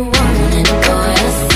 wanted, boy,